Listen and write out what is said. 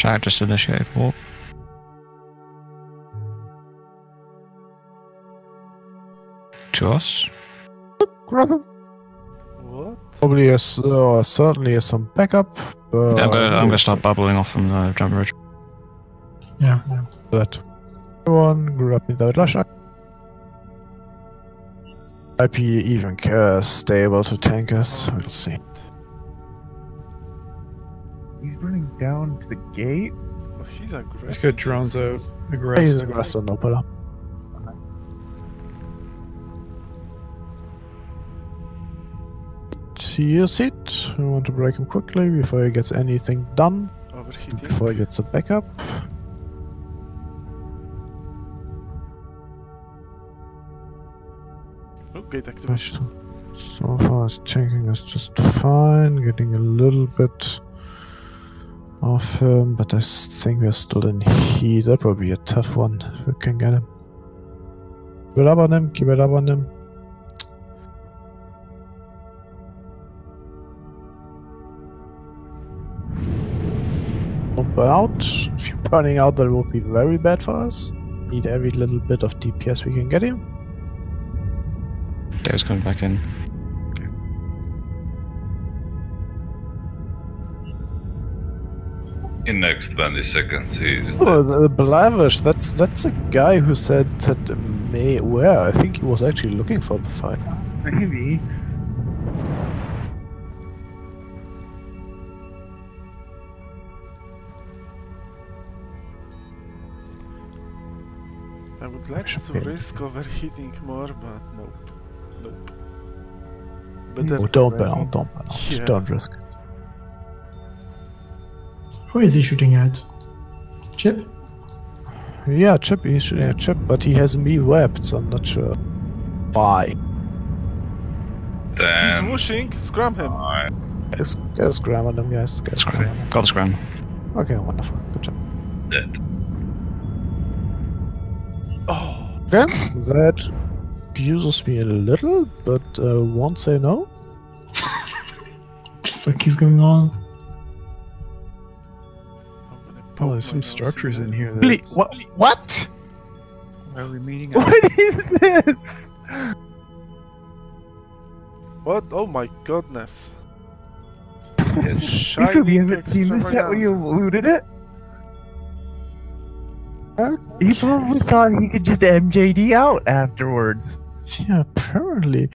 Shout just initiated walk. To us. Grab him. What? Probably is uh, certainly is some backup. But Yeah, I'm gonna, I'm gonna start bubbling off from the jump bridge. Yeah, yeah. that. One grab me the Leshak. IP even uh, stable to tank us. We'll see. He's running down to the gate. Oh, he's aggressive. Let's get drones out. He's Aggressive. aggressive, no problem. Use it. We want to break him quickly before he gets anything done. Overheating. Before he gets a backup. Oh, gate activation. So far, his tanking is just fine. Getting a little bit of him, but I think we're still in heat. That'll probably be a tough one if we can get him. Keep it up on him. Keep it up on him. Don't burn out. If you're burning out, that will be very bad for us. Need every little bit of DPS we can get him. Dave's coming back in. In next 20 seconds, he's Oh, the Blavish, that's that's a guy who said that May where I think he was actually looking for the fight. Maybe. I would like Should to risk overheating more, but nope. Nope. But Oh, don't burn out, don't burn out. Yeah. Don't risk. It. Who is he shooting at? Chip? Yeah, Chip, he's shooting at Chip, but he has me webbed, so I'm not sure why. he's damn. whooshing. Scram him. Let's get a scram on them, guys. Get a scram on. Got the scram. Okay, wonderful. Good job. Dead. Oh, Again, that abuses me a little, but uh, won't say no. What the fuck is going on? Oh, there's some structures in here. Really? That What? What? Are we meeting? What is this? What? Oh my goodness. You Shiny haven't seen this yet when you looted it? Huh? He probably thought he could just MJD out afterwards. Yeah, apparently.